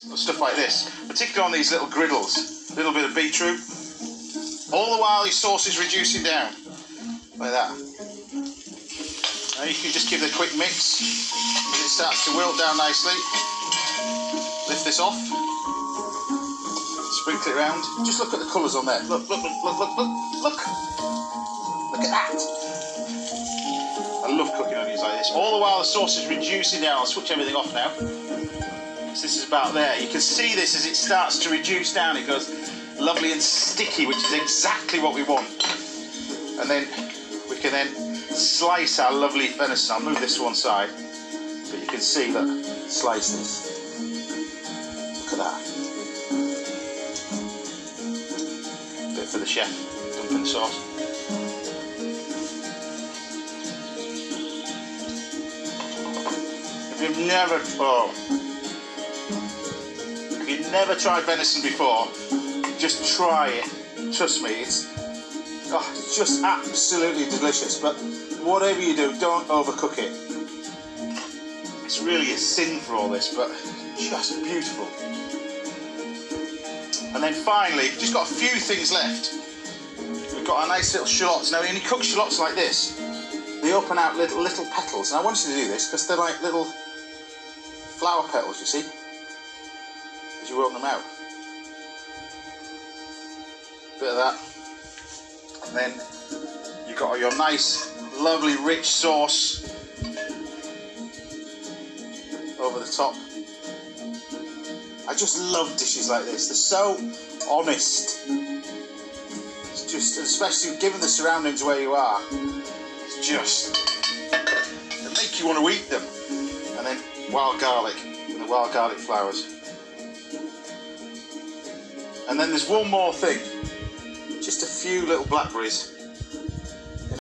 stuff like this, particularly on these little griddles. A little bit of beetroot. All the while your sauce is reducing down, like that. Now you can just give it a quick mix. It starts to wilt down nicely. Lift this off. Sprinkle it around. Just look at the colours on there. Look, look, look, look, look, look, look. Look at that. I love cooking onions like this. All the while the sauce is reducing down. I'll switch everything off now. This is about there. You can see this as it starts to reduce down. It goes lovely and sticky, which is exactly what we want. And then we can then slice our lovely venison. I'll move this one side, but you can see that slice this. Look at that. Bit for the chef, dump in the sauce. If you've never, oh, never tried venison before, just try it. Trust me, it's, oh, it's just absolutely delicious. But whatever you do, don't overcook it. It's really a sin for all this, but just beautiful. And then finally, just got a few things left. We've got our nice little shallots. Now, when you cook shallots like this, they open out little little petals. And I want you to do this because they're like little flower petals, you see, as you open them out. Bit of that. And then you've got your nice, lovely, rich sauce over the top. I just love dishes like this. They're so honest. It's just, especially given the surroundings where you are, it's just, they make you want to eat them. And then wild garlic and the wild garlic flowers. And then there's one more thing. Just a few little blackberries